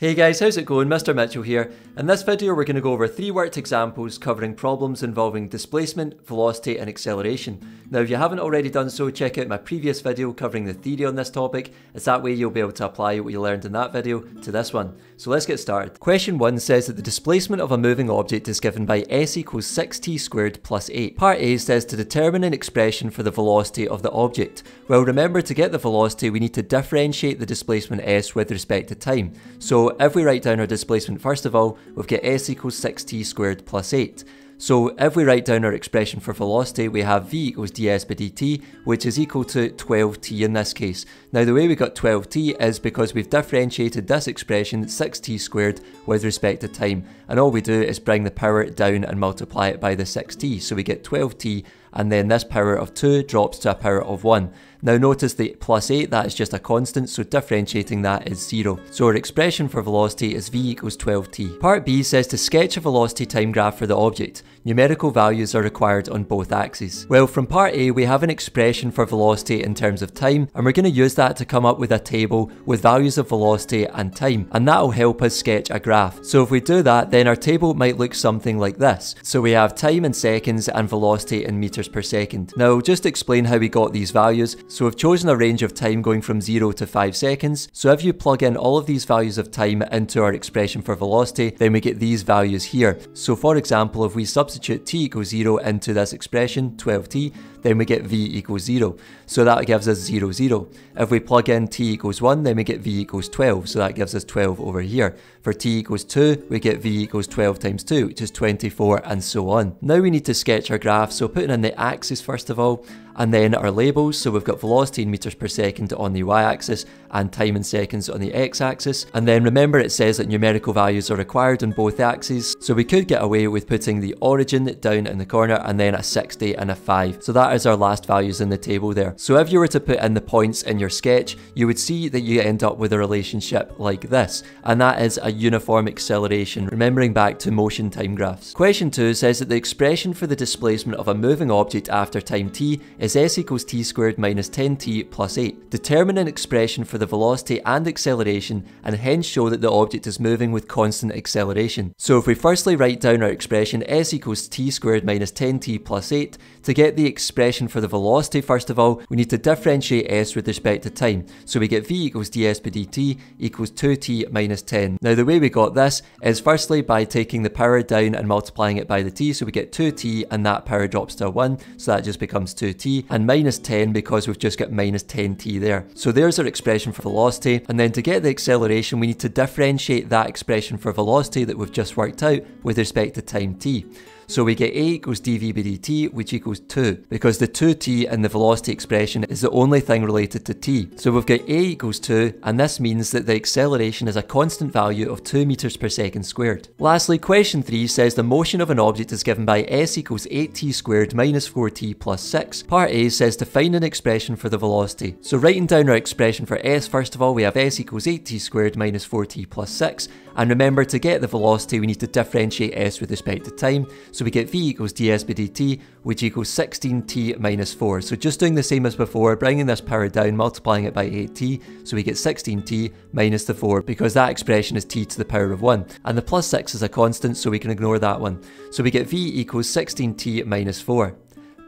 Hey guys, how's it going? Mr. Mitchell here. In this video we're going to go over three worked examples covering problems involving displacement, velocity and acceleration. Now if you haven't already done so, check out my previous video covering the theory on this topic, as that way you'll be able to apply what you learned in that video to this one. So let's get started. Question 1 says that the displacement of a moving object is given by s equals 6t squared plus 8. Part A says to determine an expression for the velocity of the object. Well remember to get the velocity we need to differentiate the displacement s with respect to time. So if we write down our displacement first of all, we've got s equals 6t squared plus 8. So if we write down our expression for velocity, we have v equals ds by dt, which is equal to 12t in this case. Now the way we got 12t is because we've differentiated this expression 6t squared with respect to time, and all we do is bring the power down and multiply it by the 6t, so we get 12t and then this power of 2 drops to a power of 1. Now notice the plus 8, that is just a constant, so differentiating that is 0. So our expression for velocity is v equals 12t. Part B says to sketch a velocity time graph for the object. Numerical values are required on both axes. Well, from part A we have an expression for velocity in terms of time, and we're going to use that to come up with a table with values of velocity and time, and that'll help us sketch a graph. So if we do that, then our table might look something like this. So we have time in seconds and velocity in meters per second. Now, just explain how we got these values. So we've chosen a range of time going from 0 to 5 seconds. So if you plug in all of these values of time into our expression for velocity, then we get these values here. So for example, if we substitute t equals 0 into this expression, 12t, then we get v equals 0. So that gives us 0, 0. If we plug in t equals 1, then we get v equals 12. So that gives us 12 over here. For t equals 2, we get v equals 12 times 2, which is 24, and so on. Now we need to sketch our graph, so putting in the axis first of all, and then our labels, so we've got velocity in meters per second on the y-axis and time in seconds on the x-axis. And then remember it says that numerical values are required on both axes, so we could get away with putting the origin down in the corner and then a 60 and a 5. So that is our last values in the table there. So if you were to put in the points in your sketch, you would see that you end up with a relationship like this, and that is a uniform acceleration, remembering back to motion time graphs. Question 2 says that the expression for the displacement of a moving object after time t is s equals t squared minus 10t plus 8. Determine an expression for the velocity and acceleration and hence show that the object is moving with constant acceleration. So if we firstly write down our expression s equals t squared minus 10t plus 8, to get the expression for the velocity first of all, we need to differentiate s with respect to time. So we get v equals ds by dt equals 2t minus 10. Now the way we got this is firstly by taking the power down and multiplying it by the t, so we get 2t and that power drops to 1, so that just becomes 2t and minus 10 because we've just got minus 10t there. So there's our expression for velocity and then to get the acceleration we need to differentiate that expression for velocity that we've just worked out with respect to time t. So we get a equals dv by dt, which equals 2, because the 2t in the velocity expression is the only thing related to t. So we've got a equals 2, and this means that the acceleration is a constant value of 2 meters per second squared. Lastly, question 3 says the motion of an object is given by s equals 8t squared minus 4t plus 6. Part A says to find an expression for the velocity. So writing down our expression for s, first of all, we have s equals 8t squared minus 4t plus 6, and remember to get the velocity we need to differentiate s with respect to time. So we get v equals ds by dt, which equals 16t minus 4. So just doing the same as before, bringing this power down, multiplying it by 8t, so we get 16t minus the 4, because that expression is t to the power of 1. And the plus 6 is a constant, so we can ignore that one. So we get v equals 16t minus 4.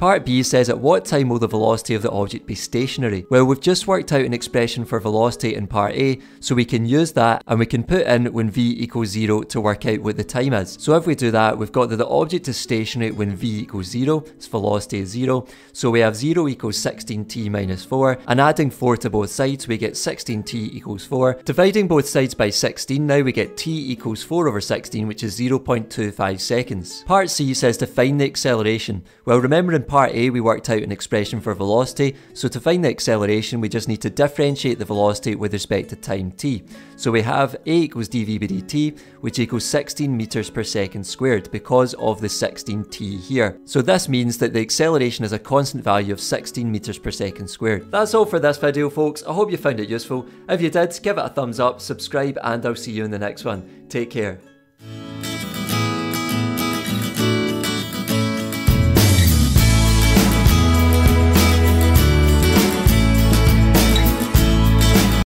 Part B says at what time will the velocity of the object be stationary? Well, we've just worked out an expression for velocity in part A, so we can use that and we can put in when v equals 0 to work out what the time is. So if we do that, we've got that the object is stationary when v equals 0, its velocity is 0, so we have 0 equals 16t minus 4, and adding 4 to both sides, we get 16t equals 4. Dividing both sides by 16, now we get t equals 4 over 16, which is 0.25 seconds. Part C says to find the acceleration. Well, remember in part A we worked out an expression for velocity, so to find the acceleration we just need to differentiate the velocity with respect to time t. So we have a equals dv by dt, which equals 16 meters per second squared because of the 16t here. So this means that the acceleration is a constant value of 16 meters per second squared. That's all for this video folks, I hope you found it useful. If you did, give it a thumbs up, subscribe and I'll see you in the next one. Take care.